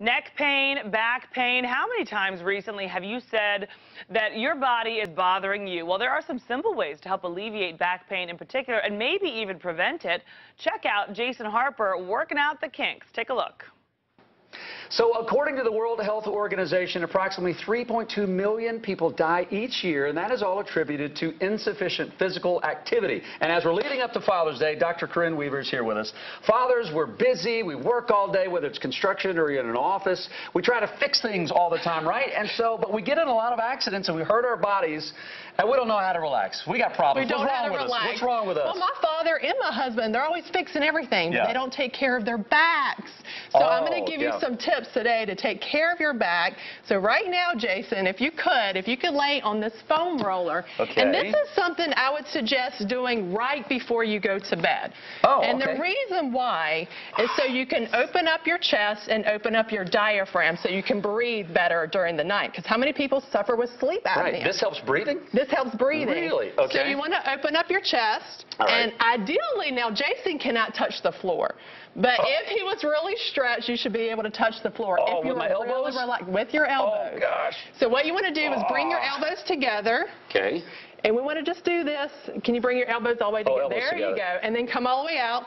Neck pain, back pain. How many times recently have you said that your body is bothering you? Well, there are some simple ways to help alleviate back pain in particular and maybe even prevent it. Check out Jason Harper working out the kinks. Take a look. So according to the World Health Organization, approximately 3.2 million people die each year, and that is all attributed to insufficient physical activity. And as we're leading up to Father's Day, Dr. Corinne Weaver is here with us. Fathers, we're busy. We work all day, whether it's construction or in an office. We try to fix things all the time, right? And so, but we get in a lot of accidents and we hurt our bodies, and we don't know how to relax. We got problems. We don't What's know wrong how to with relax. us? What's wrong with us? Well, father and my husband, they're always fixing everything, but Yeah. they don't take care of their backs. So I'm going Oh, to give yeah. you some tips today to take care of your back. So right now, Jason, if you could, if you could lay on this foam roller. Okay. And this is something I would suggest doing right before you go to bed. Oh, And okay. the reason why is so you can open up your chest and open up your diaphragm so you can breathe better during the night. Because how many people suffer with sleep apnea? Right. This helps breathing? This helps breathing. Really? Okay. So you want to open up your chest. Right. And ideally, now Jason cannot touch the floor. But Oh. if he was really stretched, you should be able to touch the floor. Oh, if you with my really elbows? relaxed, with your oh, elbows. Oh, gosh. So what you want to do is bring your Oh. elbows together. Okay. And we want to just do this. Can you bring your elbows all the way Oh, together? elbows there you go. And then come all the way out.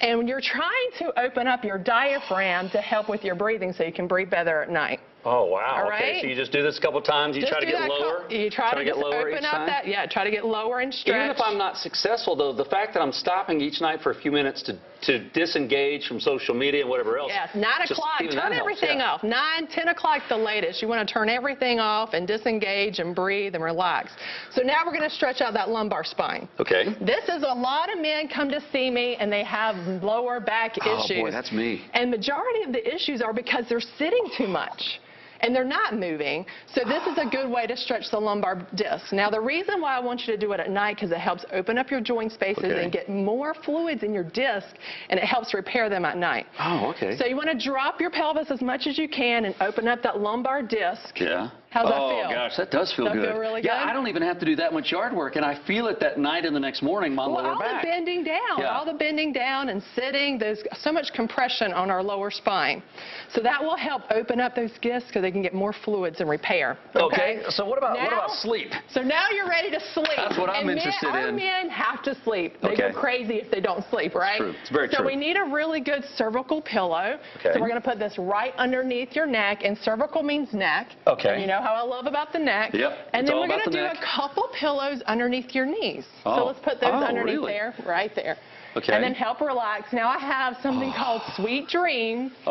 And you're trying to open up your diaphragm to help with your breathing so you can breathe better at night. Oh, wow. All Okay, so you just do this a couple times. You Just try to get that cou- lower. You try, to, get lower open each up time? that. Yeah, try to get lower and stretch. Even if I'm not successful, though, the fact that I'm stopping each night for a few minutes to, to disengage from social media and whatever else. Yes, 9 o'clock, turn everything yeah. off. 9, 10 o'clock the latest. You want to turn everything off and disengage and breathe and relax. So now we're going to stretch out that lumbar spine. Okay. This is a lot of men come to see me and they have lower back Oh, issues. boy, that's me. And majority of the issues are because they're sitting too much and they're not moving. So this is a good way to stretch the lumbar disc. Now the reason why I want you to do it at night because it helps open up your joint spaces Okay. and get more fluids in your disc and it helps repair them at night. Oh, okay. So you want to drop your pelvis as much as you can and open up that lumbar disc. Yeah. How's that oh, feel? gosh, that does feel That good. feel really Yeah, good? I don't even have to do that much yard work, and I feel it that night and the next morning, my Well, lower all back. the bending down, Yeah. all the bending down and sitting, there's so much compression on our lower spine. So that will help open up those discs because they can get more fluids and repair. okay. So what about what about sleep? So now you're ready to sleep. That's what I'm and men- interested our in. men have to sleep. They Okay. go crazy if they don't sleep, right? true. It's very so true. we need a really good cervical pillow. Okay. So we're going to put this right underneath your neck, and cervical means neck. Okay. You know how I love about the neck. Yep. And then we're going to do neck. a couple pillows underneath your knees. Oh. So let's put those Oh, underneath really? there, right there. Okay. And then help relax. Now I have something called Sweet Dreams.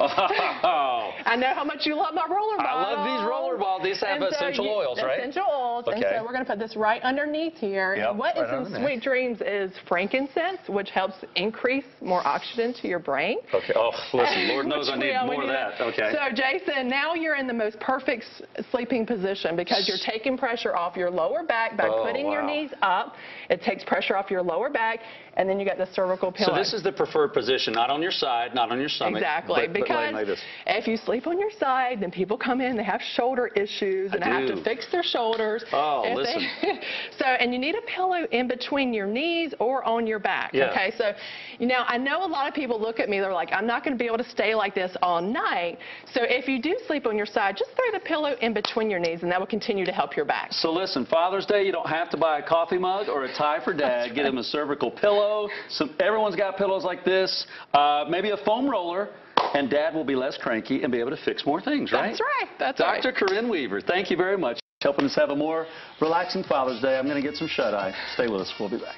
I know how much you love my roller balls. I love these roller balls. These have And so essential you- oils, right? Essential oils. Okay. And so we're going to put this right underneath here. Yep, and what is right in underneath. Sweet Dreams is frankincense, which helps increase more oxygen to your brain. Okay. Oh, listen, Lord knows I need more of that. Okay. So, Jason, now you're in the most perfect sleeping position because you're taking pressure off your lower back by Oh, putting your knees up. It takes pressure off your lower back, and then you got the cervical pillow. So this is the preferred position, not on your side, not on your stomach. Exactly, but, but because like this. if you sleep on your side, then people come in, they have shoulder issues, and I and have to fix their shoulders. Oh, listen. they- so, and you need a pillow in between your knees or on your back. Yeah. Okay, so you know, I know a lot of people look at me, they're like, I'm not going to be able to stay like this all night. So if you do sleep on your side, just throw the pillow in between your knees, and that will continue to help your back. So listen, Father's Day, you don't have to buy a coffee mug or a tie for dad. Get him a cervical pillow. Some, everyone's got pillows like this. Uh, maybe a foam roller, and dad will be less cranky and be able to fix more things, right? That's right. That's Dr. right. Corinne Weaver, thank you very much. Helping us have a more relaxing Father's Day. I'm going to get some shut-eye. Stay with us. We'll be back.